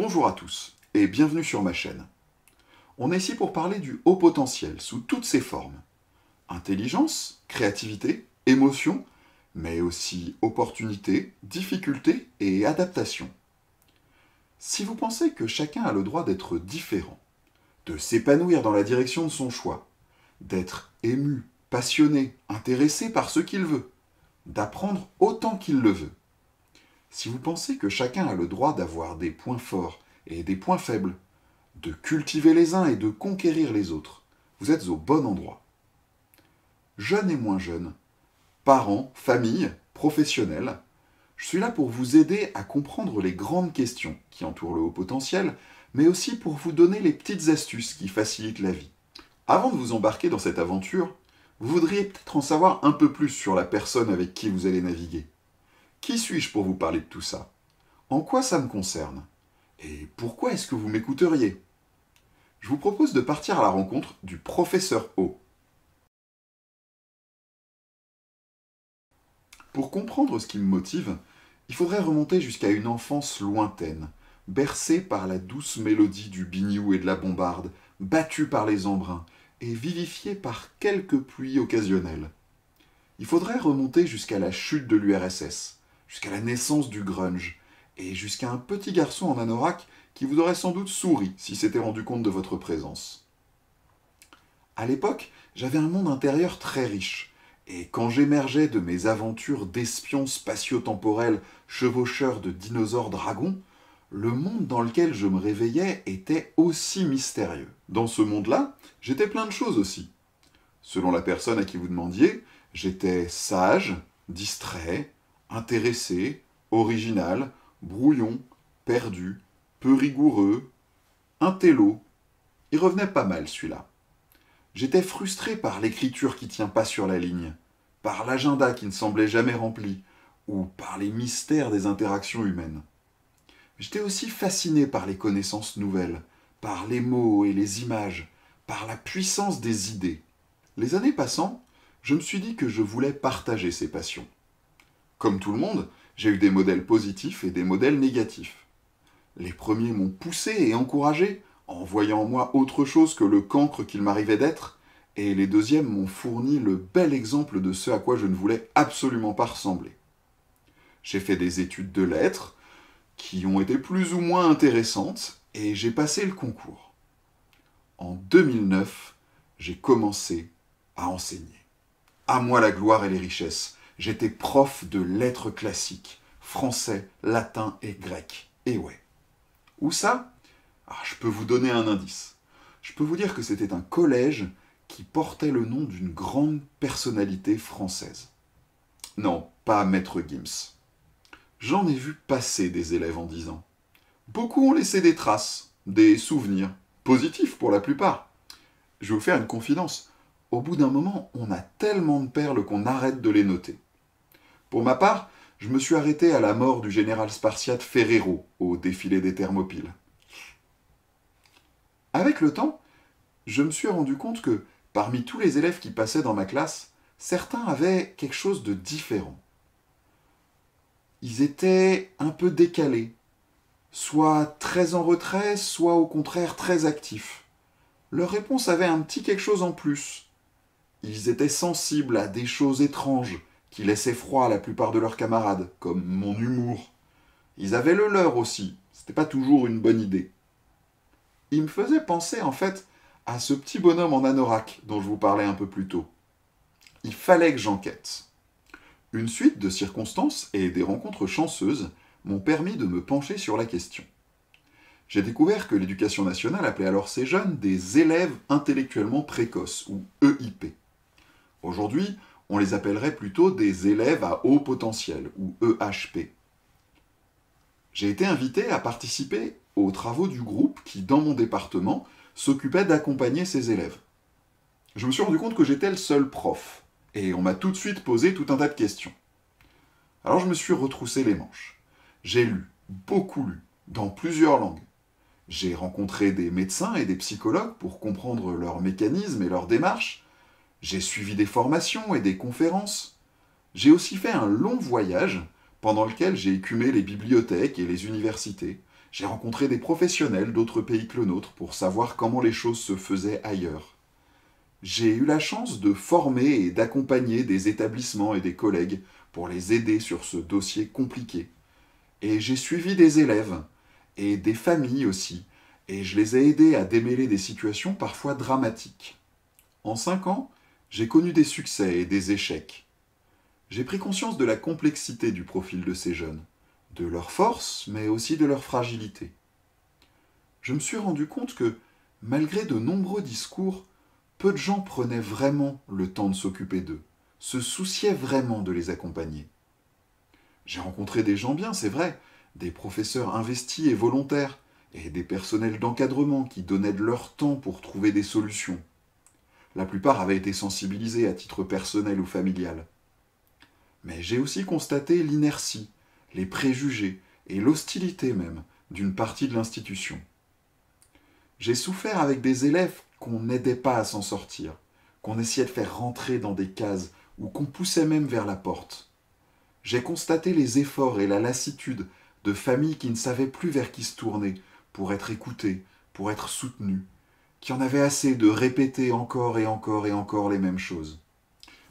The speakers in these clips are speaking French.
Bonjour à tous et bienvenue sur ma chaîne. On est ici pour parler du haut potentiel sous toutes ses formes. Intelligence, créativité, émotion, mais aussi opportunité, difficulté et adaptation. Si vous pensez que chacun a le droit d'être différent, de s'épanouir dans la direction de son choix, d'être ému, passionné, intéressé par ce qu'il veut, d'apprendre autant qu'il le veut, si vous pensez que chacun a le droit d'avoir des points forts et des points faibles, de cultiver les uns et de conquérir les autres, vous êtes au bon endroit. Jeunes et moins jeunes, parents, familles, professionnels, je suis là pour vous aider à comprendre les grandes questions qui entourent le haut potentiel, mais aussi pour vous donner les petites astuces qui facilitent la vie. Avant de vous embarquer dans cette aventure, vous voudriez peut-être en savoir un peu plus sur la personne avec qui vous allez naviguer. Qui suis-je pour vous parler de tout ça? En quoi ça me concerne? Et pourquoi est-ce que vous m'écouteriez? Je vous propose de partir à la rencontre du professeur O. Pour comprendre ce qui me motive, il faudrait remonter jusqu'à une enfance lointaine, bercée par la douce mélodie du biniou et de la bombarde, battue par les embruns, et vivifiée par quelques pluies occasionnelles. Il faudrait remonter jusqu'à la chute de l'URSS, jusqu'à la naissance du grunge, et jusqu'à un petit garçon en anorak qui vous aurait sans doute souri s'il s'était rendu compte de votre présence. À l'époque, j'avais un monde intérieur très riche, et quand j'émergeais de mes aventures d'espion spatio-temporel chevaucheur de dinosaures dragons, le monde dans lequel je me réveillais était aussi mystérieux. Dans ce monde-là, j'étais plein de choses aussi. Selon la personne à qui vous demandiez, j'étais sage, distrait, intéressé, original, brouillon, perdu, peu rigoureux, intello. Il revenait pas mal celui-là. J'étais frustré par l'écriture qui tient pas sur la ligne, par l'agenda qui ne semblait jamais rempli, ou par les mystères des interactions humaines. J'étais aussi fasciné par les connaissances nouvelles, par les mots et les images, par la puissance des idées. Les années passant, je me suis dit que je voulais partager ces passions. Comme tout le monde, j'ai eu des modèles positifs et des modèles négatifs. Les premiers m'ont poussé et encouragé, en voyant en moi autre chose que le cancre qu'il m'arrivait d'être, et les deuxièmes m'ont fourni le bel exemple de ce à quoi je ne voulais absolument pas ressembler. J'ai fait des études de lettres, qui ont été plus ou moins intéressantes, et j'ai passé le concours. En 2009, j'ai commencé à enseigner. À moi la gloire et les richesses, J'étais prof de lettres classiques, français, latin et grec. Et ouais. Où ça? Ah, Je peux vous donner un indice. Je peux vous dire que c'était un collège qui portait le nom d'une grande personnalité française. Non, pas Maître Gims. J'en ai vu passer des élèves en dix ans. Beaucoup ont laissé des traces, des souvenirs, positifs pour la plupart. Je vais vous faire une confidence. Au bout d'un moment, on a tellement de perles qu'on arrête de les noter. Pour ma part, je me suis arrêté à la mort du général spartiate Ferrero au défilé des Thermopyles. Avec le temps, je me suis rendu compte que, parmi tous les élèves qui passaient dans ma classe, certains avaient quelque chose de différent. Ils étaient un peu décalés, soit très en retrait, soit au contraire très actifs. Leur réponse avait un petit quelque chose en plus. Ils étaient sensibles à des choses étranges, qui laissaient froid la plupart de leurs camarades, comme mon humour. Ils avaient le leur aussi, c'était pas toujours une bonne idée. Ils me faisaient penser en fait à ce petit bonhomme en anorak dont je vous parlais un peu plus tôt. Il fallait que j'enquête. Une suite de circonstances et des rencontres chanceuses m'ont permis de me pencher sur la question. J'ai découvert que l'éducation nationale appelait alors ces jeunes des élèves intellectuellement précoces, ou EIP. Aujourd'hui, on les appellerait plutôt des élèves à haut potentiel, ou EHP. J'ai été invité à participer aux travaux du groupe qui, dans mon département, s'occupait d'accompagner ces élèves. Je me suis rendu compte que j'étais le seul prof, et on m'a tout de suite posé tout un tas de questions. Alors je me suis retroussé les manches. J'ai lu, beaucoup lu, dans plusieurs langues. J'ai rencontré des médecins et des psychologues pour comprendre leurs mécanismes et leurs démarches, j'ai suivi des formations et des conférences. J'ai aussi fait un long voyage pendant lequel j'ai écumé les bibliothèques et les universités. J'ai rencontré des professionnels d'autres pays que le nôtre pour savoir comment les choses se faisaient ailleurs. J'ai eu la chance de former et d'accompagner des établissements et des collègues pour les aider sur ce dossier compliqué. Et j'ai suivi des élèves et des familles aussi, et je les ai aidés à démêler des situations parfois dramatiques. En cinq ans, j'ai connu des succès et des échecs. J'ai pris conscience de la complexité du profil de ces jeunes, de leurs forces, mais aussi de leur fragilité. Je me suis rendu compte que, malgré de nombreux discours, peu de gens prenaient vraiment le temps de s'occuper d'eux, se souciaient vraiment de les accompagner. J'ai rencontré des gens bien, c'est vrai, des professeurs investis et volontaires, et des personnels d'encadrement qui donnaient de leur temps pour trouver des solutions. La plupart avaient été sensibilisés à titre personnel ou familial. Mais j'ai aussi constaté l'inertie, les préjugés et l'hostilité même d'une partie de l'institution. J'ai souffert avec des élèves qu'on n'aidait pas à s'en sortir, qu'on essayait de faire rentrer dans des cases ou qu'on poussait même vers la porte. J'ai constaté les efforts et la lassitude de familles qui ne savaient plus vers qui se tourner pour être écoutées, pour être soutenues, qui en avaient assez de répéter encore et encore et encore les mêmes choses.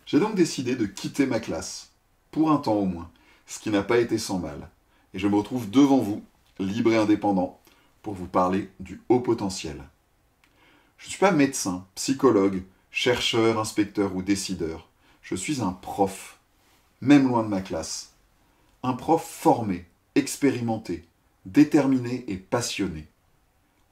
J'ai donc décidé de quitter ma classe, pour un temps au moins, ce qui n'a pas été sans mal, et je me retrouve devant vous, libre et indépendant, pour vous parler du haut potentiel. Je ne suis pas médecin, psychologue, chercheur, inspecteur ou décideur. Je suis un prof, même loin de ma classe. Un prof formé, expérimenté, déterminé et passionné.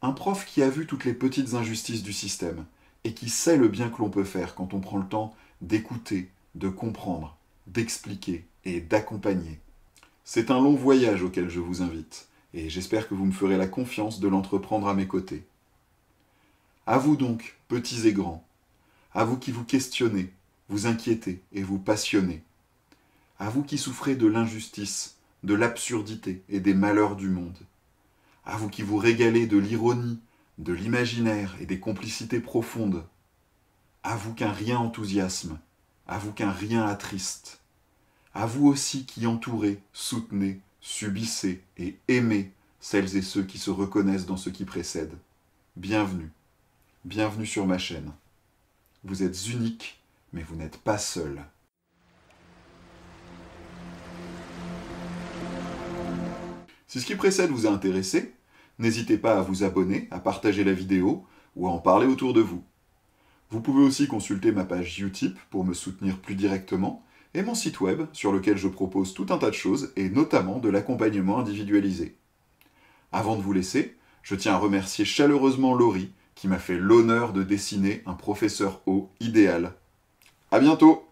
Un prof qui a vu toutes les petites injustices du système et qui sait le bien que l'on peut faire quand on prend le temps d'écouter, de comprendre, d'expliquer et d'accompagner. C'est un long voyage auquel je vous invite, et j'espère que vous me ferez la confiance de l'entreprendre à mes côtés. À vous donc, petits et grands, à vous qui vous questionnez, vous inquiétez et vous passionnez, à vous qui souffrez de l'injustice, de l'absurdité et des malheurs du monde. À vous qui vous régalez de l'ironie, de l'imaginaire et des complicités profondes. À vous qu'un rien enthousiasme, à vous qu'un rien attriste. À vous aussi qui entourez, soutenez, subissez et aimez celles et ceux qui se reconnaissent dans ce qui précède. Bienvenue, bienvenue sur ma chaîne. Vous êtes unique, mais vous n'êtes pas seul. Si ce qui précède vous a intéressé, n'hésitez pas à vous abonner, à partager la vidéo ou à en parler autour de vous. Vous pouvez aussi consulter ma page Utip pour me soutenir plus directement et mon site web sur lequel je propose tout un tas de choses et notamment de l'accompagnement individualisé. Avant de vous laisser, je tiens à remercier chaleureusement Laurie qui m'a fait l'honneur de dessiner un professeur haut idéal. À bientôt